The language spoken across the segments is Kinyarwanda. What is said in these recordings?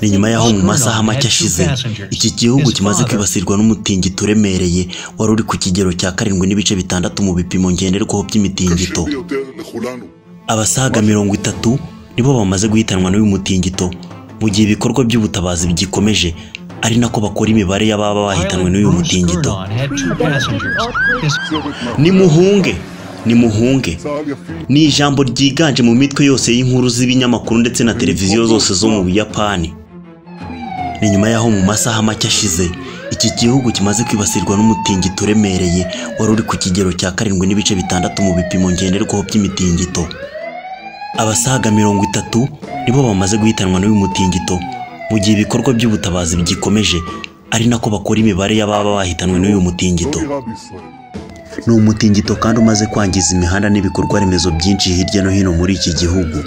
ni nyuma y'aho mu masaha make ashize iki gihugu kimaze kwibasirwa n'umutingito uremereye wari uri ku kigero cya karindwi n'ibice bitandatu mu bipimo ngenderwaho by'imitingito. Abasaga mirongo itatu nibo bamaze guhitanwa n'uyu mutingito. Mu gihe ibikorwa by'ubutabazi bigikomeje ari nako bakora imibare y'ababa bahitanwe n'uyu mutingito. Nimuhunge nimuhunge. Ni ijambo ryiganje mu mitwe yose y'inkuru z'ibinyamakuru ndetse na televiziyo zose zo mu buyapani. Ni nyuma y'aho mu masaha make ashize iki gihugu kimaze kwibasirwa n'umutingito uremereye wari uri ku kigero cya karindwi n'ibice bitandatu mu bipimo ngenderwaho by'imitingito. Abasaga mirongo itatu nibo bamaze guhitanwa n'uyu mutingito mu gihe ibikorwa by'ubutabazi bigikomeje ari nako bakora imibare y'ababa bahitanwe n'uyu mutingito. Ni umutingito kandi umaze kwangiza imihanda n'ibikorwa remezo byinshi hirya no hino muri iki gihugu.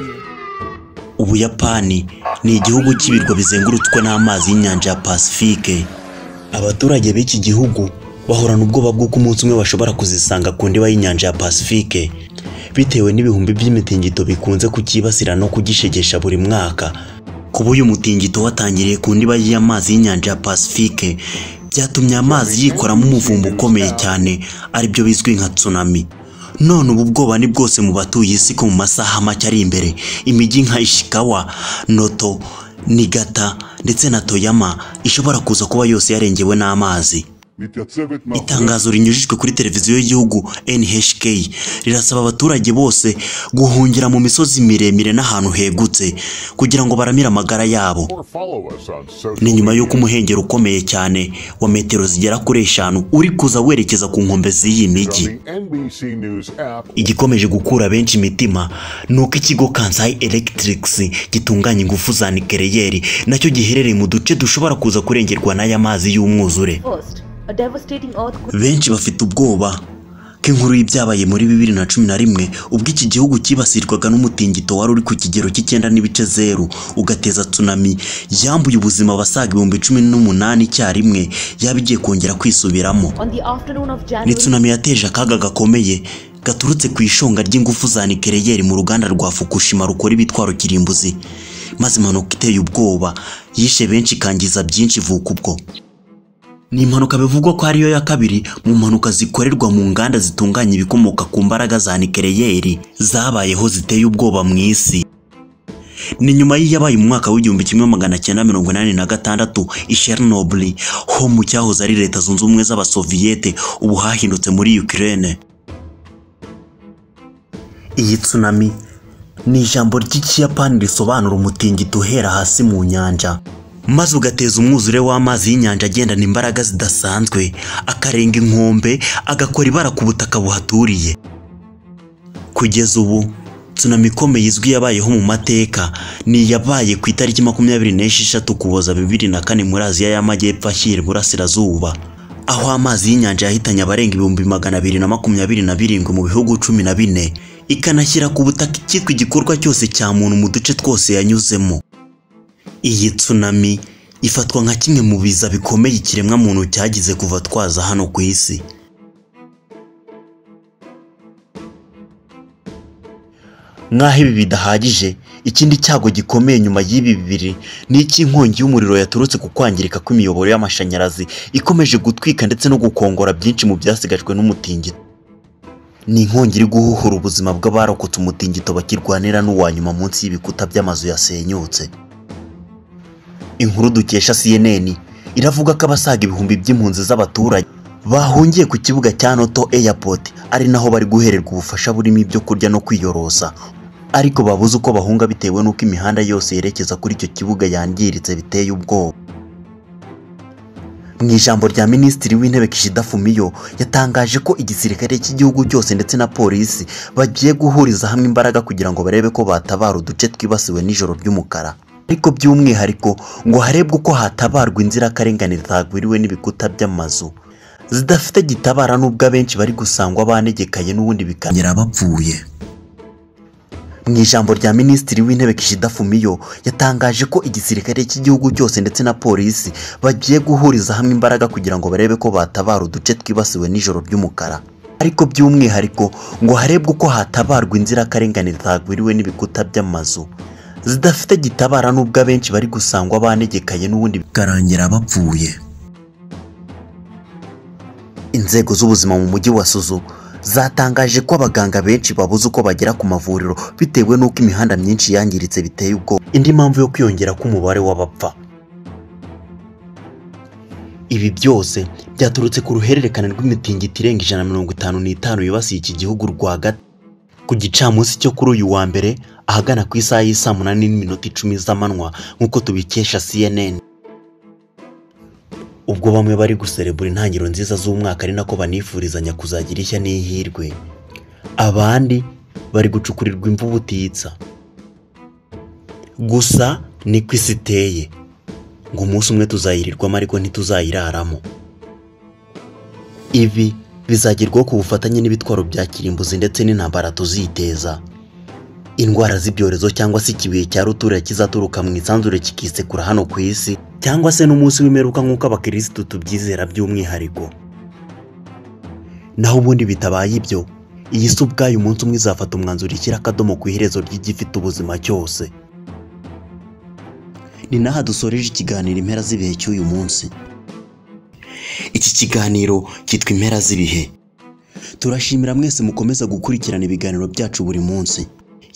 Ubuyapani ni igihugu cy'ibirwa bizengurutswe n'amazi y'inyanja ya pasifike abaturage b'iki gihugu bahorana ubwoba bw'uko umunsi umwe bashobora kuzisanga ku ndiba y'inyanja ya pasifike bitewe n'ibihumbi by'imitingito bikunze kucyibasira no kugishegesha buri mwaka. Kuba uyu mutingito watangiriye ku ndiba y'amazi y'inyanja ya pasifike byatumye amazi yikoramo umuvumba ukomeye cyane ari byo bizwi nka tsunami. None ubu bwoba ni bwose mu batuye isi ko mu masaha make ari imbere. Imijyi nka ishikawa noto nigata ndetse na toyama ishobora kuza kuba yose yarengewe n'amazi. Itangazo rinyujijwe kuri televiziyo y'igihugu NHK rirasaba abaturage bose guhungira mu misozi miremire n'ahantu hegutse kugira ngo baramire amagara yabo. Ni nyuma y'uko umuhengero ukomeye cyane wa metero zigera kuri eshanu uri kuza werekeza ku nkombe z'iyi mijyi igikomeje gukura benshi imitima ni uko ikigo Kansai Electrics gitunganya ingufu za nikeleyeri na cyo giherereye mu duce dushobora kuza kurengerwa n'aya mazi y'umwuzure. Benshi bafite ubwoba ko inkuru y'ibyabaye muri bibiri na cumi na rimwe ubwo iki gihugu cyibasirwaga n'umutingito wari uri ku kigero cy'icyenda n'ibice zeru ugateza tsunami yambuye ubuzima abasaga ibihumbi cumi n'umunani icyarimwe yaba igiye kongera kwisubiramo. Ni tsunami yateje akaga gakomeye gaturutse ku ishonga ry'ingufu za nikeleyeri mu ruganda rwa Fukushima rukora ibitwaro kirimbuzi. Maze impanuka iteye ubwoba yishe benshi ikangiza byinshi ivuka ubwo. Ni impanuka bivugwa ko ariyo ya kabiri mu mpanuka zikorerwa mu nganda zitunganya ibikomoka ku mbaraga za nikeleyeri zabayeho ziteye ubwoba mu isi. Ni nyuma y'iyabaye mu mwaka w'igihumbi kimwe magana cyenda mirongo inani na gatandatu i Chernobyl ho mu cyahoze ari leta zunze ubumwe z'abasoviyete ubu hahindutse muri Ukraine. Iyi tsunami ni ijambo ry'ikiyapani risobanura umutingito uhera hasi mu nyanja. Maze ugateza umwuzure w'amazi y'inyanja agendana imbaraga zidasanzwe akarenga inkombe agakora ibara ku butaka buhaturiye. Kugeza ubu tsunami ikomeye izwi yabayeho mu mateka ni iyabaye ku itariki makumyabiri n'esheshatu kuboza bibiri na kane muri aziya y'amajyepfo ashyira iburasirazuba aho amazi y'inyanja yahitanye abarenga ibihumbi magana abiri na makumyabiri na birindwi mu bihugu cumi na bine ikanashyira ku butaka icyitwa igikorwa cyose cya muntu mu duce twose yanyuzemo. Iyi tsunami ifatwa nka kimwe mu biza bikomeye ikiremwamuntu cyagize kuva twaza hano ku isi. Nk'aho ibi bidahagije ikindi cyago gikomeye nyuma y'ibi bibiri ni icy'inkongi y'umuriro yaturutse ku kwangirika kw'imiyoboro y'amashanyarazi ikomeje gutwika ndetse no gukongora byinshi mu byasigajwe n'umutingito? Ni inkongi iri guhuhura ubuzima bw'abarokotse umutingito bakirwanira n'uwa nyuma munsi y'ibikuta by'amazu yasenyutse. Inkuru dukesha CNN iravuga ko abasaga ibihumbi by'impunzi z'abaturage bahungiye ku kibuga cya Noto Airport ari naho bari guhererwa ubufasha burimo ibyo kurya no kwiyorosa. Ariko babuze uko bahunga bitewe n'uko imihanda yose yerekeza kuri icyo kibuga yangiritse biteye ubwoba. Mu ijambo rya minisitiri w'intebe Kishida Fumio yatangaje ko igisirikare cy'igihugu cyose ndetse na polisi bagiye guhuriza hamwe imbaraga kugira ngo barebe ko batabara uduce twibasiwe n'ijoro ry'umukara. Ariko by'umwihariko ngo harebwe uko hatabarwa inzirakarengane zagwiriwe n'ibikuta by'amazu zidafite gitabara n'ubwo abenshi bari gusangwa banegekaye n'ubundi bikanyera bapfuye mu ijambo rya minisitiri w'intebe Kishida Fumio yatangaje ko igisirikare cy'igihugu cyose ndetse na polisi bagiye guhuriza hamwe imbaraga kugira ngo barebe ko batabara uduce twibasiwe n'ijoro ry'umukara. Ariko by'umwihariko ngo harebwe uko hatabarwa inzirakarengane zagwiriwe n'ibikuta by'amazu. Zidafite gitabara n'ubwo abenshi bari gusangwa banegekaye n'ubundi bikarangira bapfuye. Inzego z'ubuzima mu mujyi wa Suzu zatangaje ko abaganga benshi babuze uko bagera ku mavuriro bitewe n'uko imihanda myinshi yangiritse biteye ubwoba. Indi mpamvu yo kwiyongera k'umubare w'abapfa. Ibi byose byaturutse ku ruhererekane rw'imitingito irenga ijana na mirongo itanu n'itanu yibasiye iki gihugu rwagati. Ku gicamunsi cyo kuri uyu wa mbere ahagana ku isaha y'isaa munani n'iminota icumi z'amanywa nk'uko tubikesha CNN ubwo bamwe bari guserebura intangiriro nziza z'umwaka ari nako banifurizanya kuzagira ishya n'ihirwe. Abandi bari gucukurirwa imvu butitsa gusa niko isi iteye. Ngo umunsi umwe tuzayirirwamo ariko ntituzayiraramo. Ibi bizagerwaho ku bufatanye n'ibitwaro bya kirimbuzi ndetse n'intambara tuziteza. Indwara z'ibyorezo cyangwa se ikibuye cya rutura kizaturuka mu isanzure kikisekura hano ku isi cyangwa se n'umunsi w'imperuka nk'uko abakirisitu tubyizera by'umwihariko. Naho ubundi bitabaye ibyo iyi si ubwayo umunsi umwe izafata umwanzuro ishyira akadomo ku iherezo ry'igifite ubuzima cyose. Ni n'aha dusoreje ikiganiro impera z'ibihe cy'uyu munsi. Iki kiganiro cyitwa impera z'ibihe. Turashimira mwese mukomeza gukurikirana ibiganiro byacu buri munsi.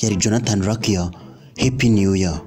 Yari jonathan rakio happy new year